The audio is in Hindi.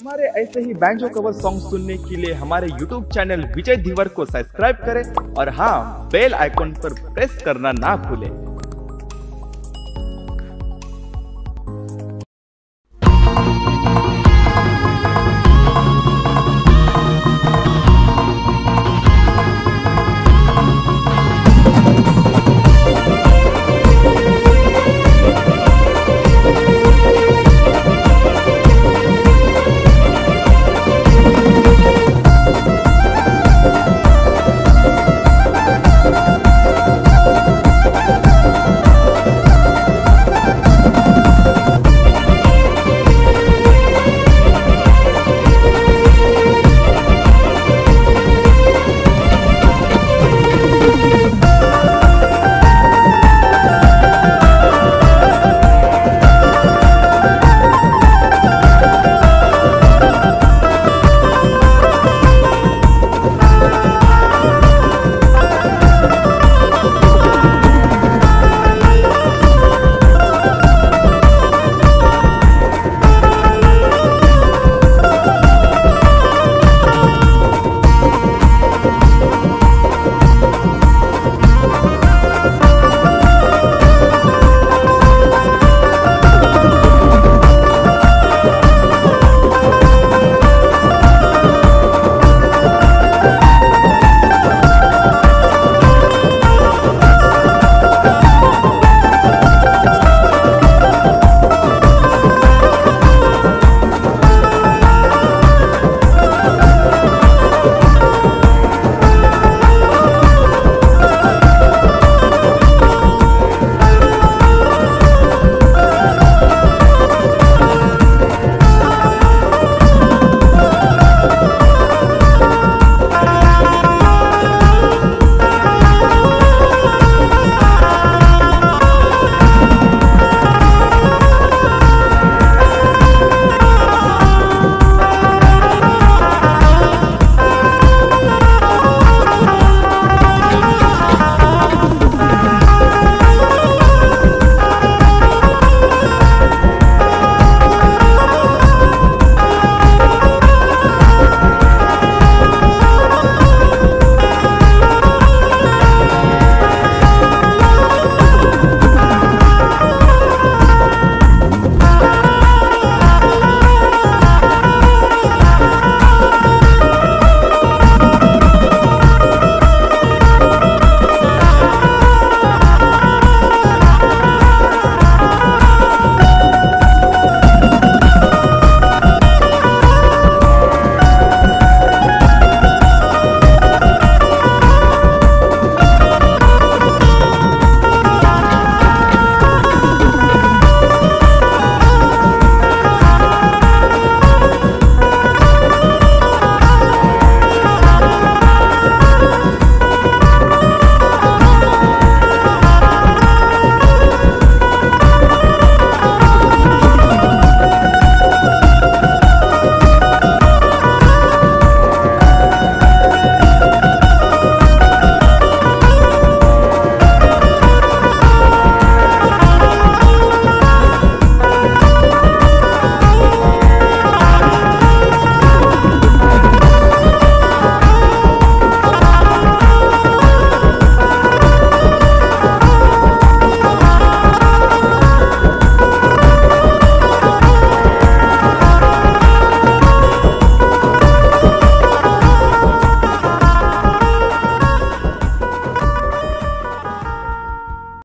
हमारे ऐसे ही बैंजो कवर सॉन्ग सुनने के लिए हमारे यूट्यूब चैनल विजय धीवर को सब्सक्राइब करें और हाँ बेल आइकॉन पर प्रेस करना ना भूलें।